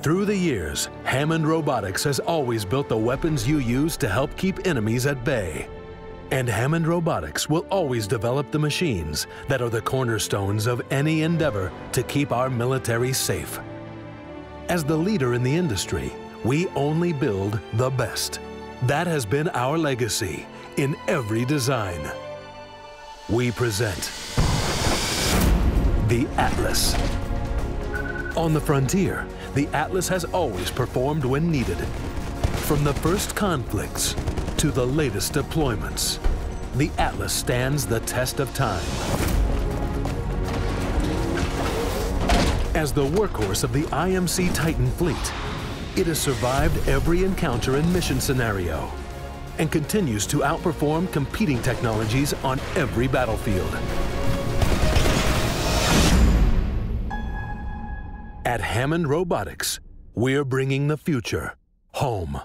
Through the years, Hammond Robotics has always built the weapons you use to help keep enemies at bay. And Hammond Robotics will always develop the machines that are the cornerstones of any endeavor to keep our military safe. As the leader in the industry, we only build the best. That has been our legacy in every design. We present the Atlas. On the frontier, the Atlas has always performed when needed. From the first conflicts to the latest deployments, the Atlas stands the test of time. As the workhorse of the IMC Titan fleet, it has survived every encounter and mission scenario and continues to outperform competing technologies on every battlefield. At Hammond Robotics, we're bringing the future home.